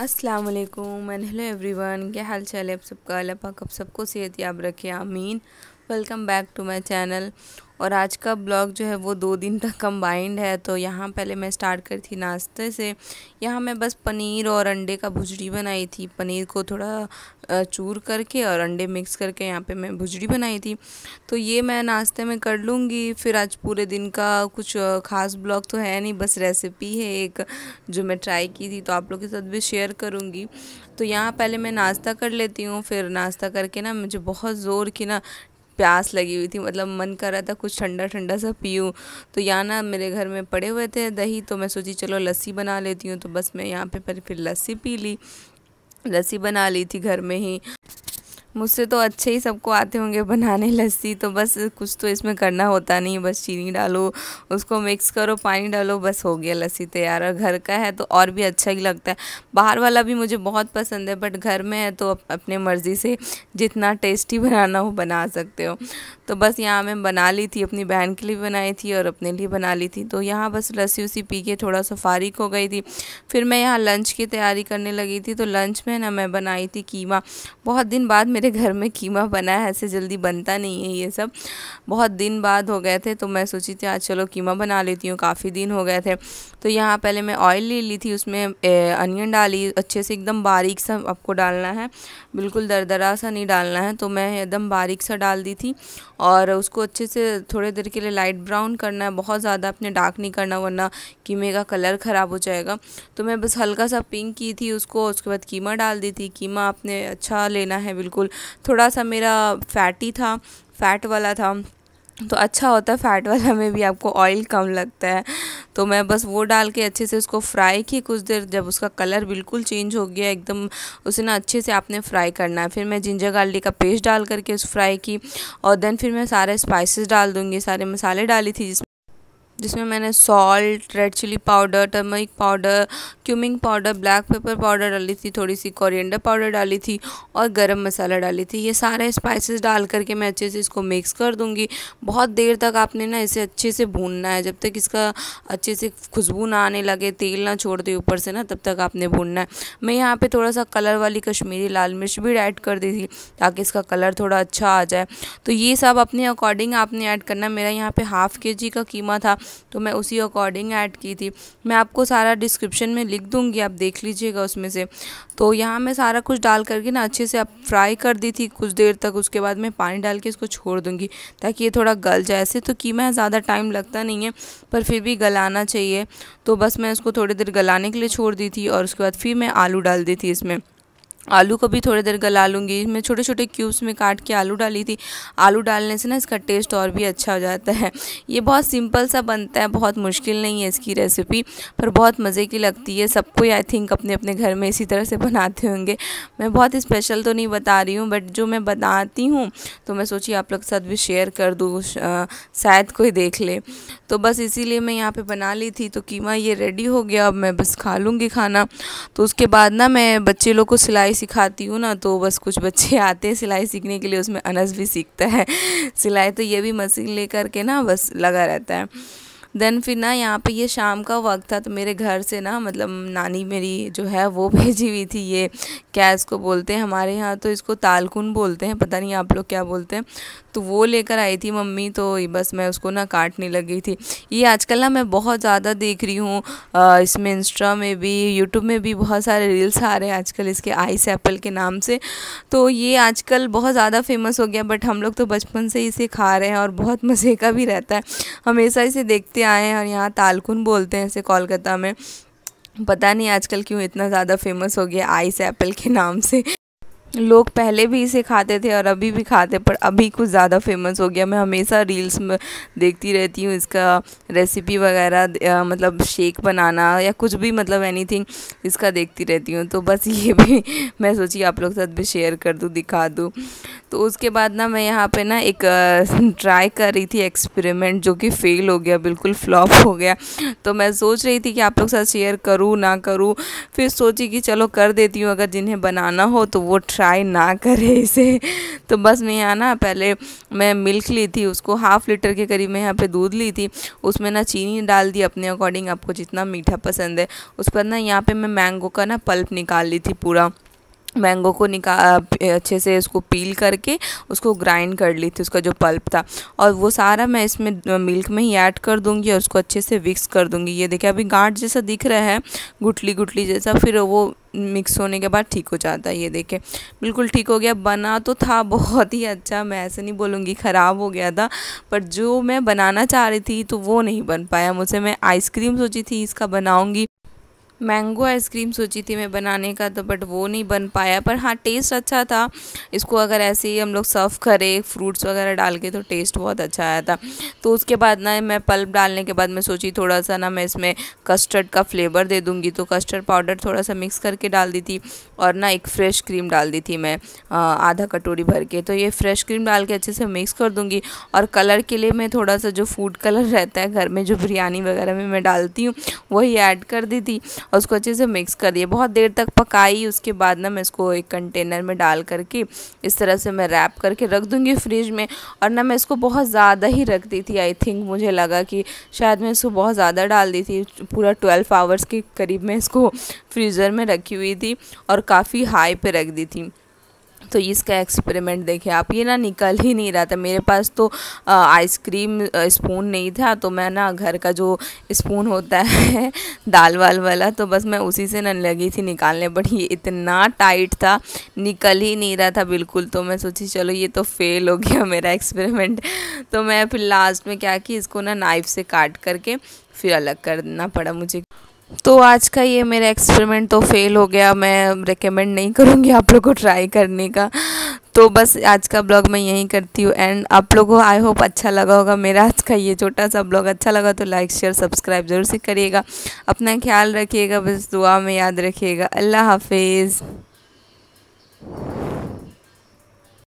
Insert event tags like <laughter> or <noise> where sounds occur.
अस्सलाम वालेकुम and hello everyone, क्या हाल चाल है आप सबका? अल्लाह पाक आप सबको सेहत याब रखे, आमीन। Welcome back to my channel. और आज का ब्लॉग जो है वो दो दिन तक कंबाइंड है तो यहाँ पहले मैं स्टार्ट करी थी नाश्ते से। यहाँ मैं बस पनीर और अंडे का भुजड़ी बनाई थी। पनीर को थोड़ा चूर करके और अंडे मिक्स करके यहाँ पे मैं भुजड़ी बनाई थी। तो ये मैं नाश्ते में कर लूँगी। फिर आज पूरे दिन का कुछ ख़ास ब्लॉग तो है नहीं, बस रेसिपी है एक, जो मैं ट्राई की थी तो आप लोग के साथ भी शेयर करूँगी। तो यहाँ पहले मैं नाश्ता कर लेती हूँ। फिर नाश्ता करके ना मुझे बहुत ज़ोर की ना प्यास लगी हुई थी मतलब मन कर रहा था कुछ ठंडा ठंडा सा पीऊँ। तो यहाँ ना मेरे घर में पड़े हुए थे दही तो मैं सोची चलो लस्सी बना लेती हूँ तो बस मैं यहाँ पर फिर लस्सी पी ली। लस्सी बना ली थी घर में ही। मुझसे तो अच्छे ही सबको आते होंगे बनाने लस्सी तो बस कुछ तो इसमें करना होता नहीं, बस चीनी डालो, उसको मिक्स करो, पानी डालो, बस हो गया लस्सी तैयार। और घर का है तो और भी अच्छा ही लगता है। बाहर वाला भी मुझे बहुत पसंद है बट घर में है तो अपने मर्ज़ी से जितना टेस्टी बनाना हो बना सकते हो। तो बस यहाँ मैं बना ली थी, अपनी बहन के लिए बनाई थी और अपने लिए बना ली थी। तो यहाँ बस लस्सी उसी पी के थोड़ा सा फारिक हो गई थी। फिर मैं यहाँ लंच की तैयारी करने लगी थी तो लंच में ना मैं बनाई थी कीमा। बहुत दिन बाद मेरे घर में कीमा बना है, ऐसे जल्दी बनता नहीं है ये सब। बहुत दिन बाद हो गए थे तो मैं सोची थी, आज चलो कीमा बना लेती हूँ, काफ़ी दिन हो गए थे। तो यहाँ पहले मैं ऑयल ले ली थी, उसमें अनियन डाली, अच्छे से एकदम बारीक सा आपको डालना है। बिल्कुल दरदरा सा नहीं डालना है तो मैं एकदम बारीक सा डाल दी थी। और उसको अच्छे से थोड़ी देर के लिए लाइट ब्राउन करना है, बहुत ज़्यादा अपने डार्क नहीं करना, वरना कीमे का कलर ख़राब हो जाएगा। तो मैं बस हल्का सा पिंक की थी उसको, उसके बाद कीमा डाल दी थी। कीमा आपने अच्छा लेना है, बिल्कुल। थोड़ा सा मेरा फैटी था, फैट वाला था तो अच्छा होता है, फ़ैट वाला में भी आपको ऑयल कम लगता है। तो मैं बस वो डाल के अच्छे से उसको फ्राई की कुछ देर, जब उसका कलर बिल्कुल चेंज हो गया, एकदम उसे ना अच्छे से आपने फ्राई करना है। फिर मैं जिंजर गार्लिक का पेस्ट डाल करके उस फ्राई की, और देन फिर मैं सारे स्पाइसेस डाल दूँगी, सारे मसाले डाली थी जिसमें जिसमें मैंने salt red chilli powder turmeric powder cumin powder black pepper powder डाली थी थोड़ी सी कोरिएंडर पाउडर डाली थी और गरम मसाला डाली थी। ये सारे स्पाइसेस डाल करके मैं अच्छे से इसको मिक्स कर दूँगी। बहुत देर तक आपने ना इसे अच्छे से भूनना है। जब तक इसका अच्छे से खुशबू ना आने लगे, तेल ना छोड़ दे ऊपर से ना, तब तक आपने भूनना है। मैं यहाँ पर थोड़ा सा कलर वाली कश्मीरी लाल मिर्च भी ऐड कर दी थी ताकि इसका कलर थोड़ा अच्छा आ जाए। तो ये सब अपने अकॉर्डिंग आपने ऐड करना। मेरा यहाँ पर हाफ़ के जी का कीमा था। तो मैं उसी अकॉर्डिंग ऐड की थी। मैं आपको सारा डिस्क्रिप्शन में लिख दूँगी, आप देख लीजिएगा उसमें से। तो यहाँ मैं सारा कुछ डाल करके ना अच्छे से आप फ्राई कर दी थी कुछ देर तक, उसके बाद मैं पानी डाल के इसको छोड़ दूँगी, ताकि ये थोड़ा गल जाए। ऐसे तो कीमा ज़्यादा टाइम लगता नहीं है, पर फिर भी गलाना चाहिए। तो बस मैं उसको थोड़ी देर गलाने के लिए छोड़ दी थी और उसके बाद फिर मैं आलू डाल दी थी इसमें। आलू को भी थोड़ी देर गला लूँगी। मैं छोटे छोटे क्यूब्स में काट के आलू डाली थी। आलू डालने से ना इसका टेस्ट और भी अच्छा हो जाता है। ये बहुत सिंपल सा बनता है, बहुत मुश्किल नहीं है इसकी रेसिपी पर बहुत मज़े की लगती है। सबको आई थिंक अपने अपने घर में इसी तरह से बनाते होंगे। मैं बहुत स्पेशल तो नहीं बता रही हूँ बट जो मैं बनाती हूँ तो मैं सोची आप लोग के साथ भी शेयर कर दूँ शायद कोई देख ले। तो बस इसीलिए मैं यहाँ पर बना ली थी तो कीमा ये रेडी हो गया, अब मैं बस खा लूँगी खाना। तो उसके बाद ना मैं बच्चे लोग को सिलाई सिखाती हूँ ना तो बस कुछ बच्चे <laughs> आते हैं सिलाई सीखने के लिए, उसमें अनस भी सीखता है। <laughs> सिलाई तो ये भी मशीन ले करके ना बस लगा रहता है। देन फिर ना यहाँ पे ये शाम का वक्त था तो मेरे घर से ना मतलब नानी मेरी जो है, वो <laughs> भेजी हुई थी ये क्या इसको बोलते हैं हमारे यहाँ तो इसको तालकुन बोलते हैं, पता नहीं आप लोग क्या बोलते हैं। तो वो लेकर आई थी मम्मी तो बस मैं उसको ना काटने लगी थी। ये आजकल ना मैं बहुत ज़्यादा देख रही हूँ इसमें इंस्टा में भी यूट्यूब में भी बहुत सारे रील्स आ रहे हैं आजकल इसके आइस एप्पल के नाम से। तो ये आजकल बहुत ज़्यादा फ़ेमस हो गया बट हम लोग तो बचपन से इसे खा रहे हैं और बहुत <laughs> मज़े का भी रहता है। हमेशा इसे देखते आए हैं और यहाँ तालकुन बोलते हैं इसे कोलकाता में। पता नहीं आजकल क्यों इतना ज़्यादा फ़ेमस हो गया आइस एप्पल के नाम से। लोग पहले भी इसे खाते थे और अभी भी खाते पर अभी कुछ ज़्यादा फ़ेमस हो गया। मैं हमेशा रील्स में देखती रहती हूँ इसका रेसिपी वगैरह मतलब शेक बनाना या कुछ भी मतलब एनीथिंग इसका देखती रहती हूँ। तो बस <laughs> ये भी मैं सोची आप लोग साथ भी शेयर कर दूँ, दिखा दूँ। तो उसके बाद ना मैं यहाँ पे ना एक ट्राई कर रही थी एक्सपेरिमेंट जो कि फ़ेल हो गया, बिल्कुल फ्लॉप हो गया। तो मैं सोच रही थी कि आप लोग साथ शेयर करूँ, ना करूँ। फिर सोची कि चलो कर देती हूँ, अगर जिन्हें बनाना हो तो वो ट्राई ना करे इसे। तो बस मैं यहाँ ना पहले मैं मिल्क ली थी, उसको हाफ़ लीटर के करीब मैं यहाँ पे दूध ली थी। उसमें ना चीनी डाल दी अपने अकॉर्डिंग आपको जितना मीठा पसंद है। उस पर ना यहाँ पे मैं मैंगो का ना पल्प निकाल ली थी पूरा। मैंगो को निकाल अच्छे से उसको पील करके उसको ग्राइंड कर ली थी, उसका जो पल्प था। और वो सारा मैं इसमें मिल्क में ही ऐड कर दूँगी और उसको अच्छे से विक्स कर दूँगी। ये देखिए, अभी गांठ जैसा दिख रहा है गुटली गुटली जैसा, फिर वो मिक्स होने के बाद ठीक हो जाता है। ये देखे बिल्कुल ठीक हो गया। बना तो था <laughs> बहुत ही अच्छा मैं ऐसे नहीं बोलूँगी ख़राब हो गया था, पर जो मैं बनाना चाह रही थी तो वो नहीं बन पाया मुझसे। मैं आइसक्रीम सोची थी, इसका बनाऊँगी। मैंगो आइसक्रीम सोची थी मैं बनाने का तो बट वो नहीं बन पाया। पर हाँ टेस्ट अच्छा था। इसको अगर ऐसे ही हम लोग सर्व करें, फ्रूट्स वगैरह डाल के तो टेस्ट बहुत अच्छा आया था। तो उसके बाद ना, मैं पल्प डालने के बाद मैं सोची थोड़ा सा ना मैं इसमें कस्टर्ड का फ्लेवर दे दूँगी। तो कस्टर्ड पाउडर थोड़ा सा मिक्स करके डाल दी थी और ना एक फ़्रेश क्रीम डाल दी थी मैं आधा कटोरी भर के। तो ये फ्रेश क्रीम डाल के अच्छे से मिक्स कर दूँगी। और कलर के लिए मैं थोड़ा सा जो फ़ूड कलर रहता है घर में, जो बिरयानी वगैरह में मैं डालती हूँ, वही ऐड कर दी थी। और उसको अच्छे से मिक्स कर दिया। बहुत देर तक पकाई, उसके बाद ना मैं इसको एक कंटेनर में डाल करके इस तरह से मैं रैप करके रख दूँगी फ्रिज में। और ना मैं इसको बहुत ज़्यादा ही रख दी थी आई थिंक मुझे लगा कि शायद मैं इसको बहुत ज़्यादा डाल दी थी। पूरा ट्वेल्व आवर्स के करीब मैं इसको फ्रीज़र में रखी हुई थी और काफ़ी हाई पर रख दी थी। तो इसका एक्सपेरिमेंट देखिए, आप ये ना निकल ही नहीं रहा था। मेरे पास तो आइसक्रीम स्पून नहीं था तो मैं ना घर का जो स्पून होता <laughs> है, दाल वाल वाला तो बस मैं उसी से ना लगी थी निकालने। बट ये इतना टाइट था, निकल ही नहीं रहा था बिल्कुल। तो मैं सोची, चलो, ये तो फेल हो गया मेरा एक्सपेरिमेंट <laughs> तो मैं फिर लास्ट में क्या कि इसको ना नाइफ़ से काट करके फिर अलग करना पड़ा मुझे। तो आज का ये मेरा एक्सपेरिमेंट तो फेल हो गया। मैं रिकमेंड नहीं करूँगी आप लोग को ट्राई करने का। तो बस आज का ब्लॉग मैं यहीं करती हूँ। एंड आप लोगों को आई होप अच्छा लगा होगा मेरा आज का ये छोटा सा ब्लॉग अच्छा लगा तो लाइक शेयर सब्सक्राइब ज़रूर से करिएगा। अपना ख्याल रखिएगा, बस दुआ में याद रखिएगा। अल्लाह हाफिज़।